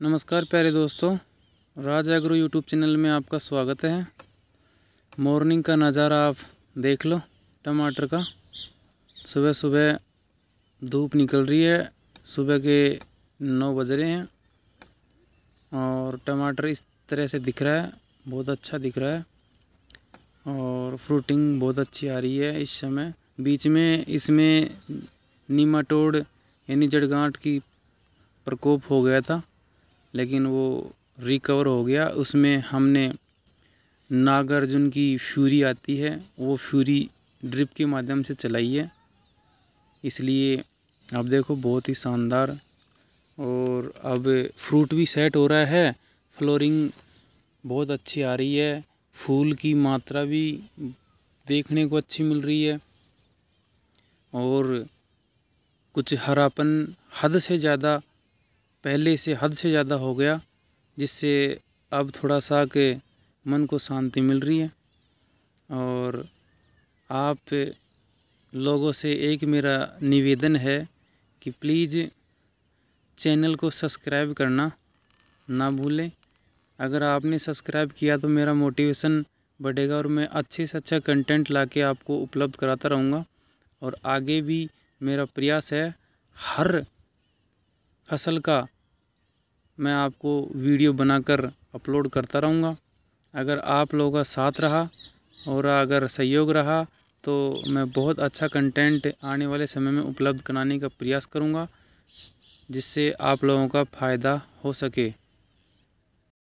नमस्कार प्यारे दोस्तों, राज एग्रो यूट्यूब चैनल में आपका स्वागत है। मॉर्निंग का नज़ारा आप देख लो, टमाटर का। सुबह सुबह धूप निकल रही है, सुबह के नौ बज रहे हैं और टमाटर इस तरह से दिख रहा है, बहुत अच्छा दिख रहा है और फ्रूटिंग बहुत अच्छी आ रही है इस समय। बीच में इसमें नीमाटोड, यानी जड़गांठ की प्रकोप हो गया था। लेकिन वो रिकवर हो गया। उसमें हमने नागार्जुन की फ्यूरी आती है, वो फ्यूरी ड्रिप के माध्यम से चलाई है। इसलिए अब देखो बहुत ही शानदार और अब फ्रूट भी सेट हो रहा है। फ्लोरिंग बहुत अच्छी आ रही है। फूल की मात्रा भी देखने को अच्छी मिल रही है। और कुछ हरापन हद से ज़्यादा पहले से हद से ज़्यादा हो गया, जिससे अब थोड़ा सा के मन को शांति मिल रही है। और आप लोगों से एक मेरा निवेदन है कि प्लीज़ चैनल को सब्सक्राइब करना ना भूलें। अगर आपने सब्सक्राइब किया तो मेरा मोटिवेशन बढ़ेगा और मैं अच्छे से अच्छा कंटेंट ला के आपको उपलब्ध कराता रहूँगा। और आगे भी मेरा प्रयास है, हर फ़सल का मैं आपको वीडियो बनाकर अपलोड करता रहूँगा। अगर आप लोगों का साथ रहा और अगर सहयोग रहा तो मैं बहुत अच्छा कंटेंट आने वाले समय में उपलब्ध कराने का प्रयास करूँगा, जिससे आप लोगों का फ़ायदा हो सके।